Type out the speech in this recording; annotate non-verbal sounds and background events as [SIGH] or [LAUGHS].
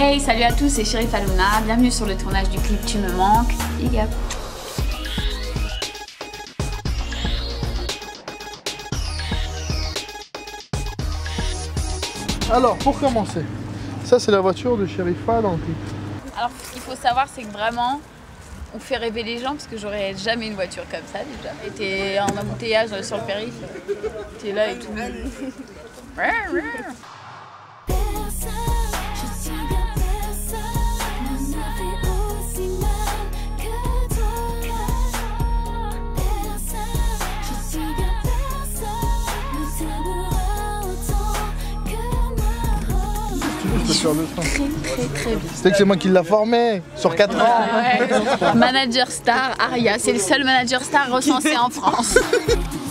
Hey, salut à tous, c'est Chérie Faluna. Bienvenue sur le tournage du clip Tu me manques. Big up. Alors, pour commencer, ça c'est la voiture de Sherifa dans le clip. Alors, ce qu'il faut savoir, c'est que vraiment, on fait rêver les gens parce que j'aurais jamais une voiture comme ça déjà. Et t'es en embouteillage sur le périph', t'es là et tout. Je le train. Très très vite. C'était que c'est moi qui l'a formé sur 4 ans. Ouais. Manager star Aria, c'est le seul manager star recensé en France. [LAUGHS]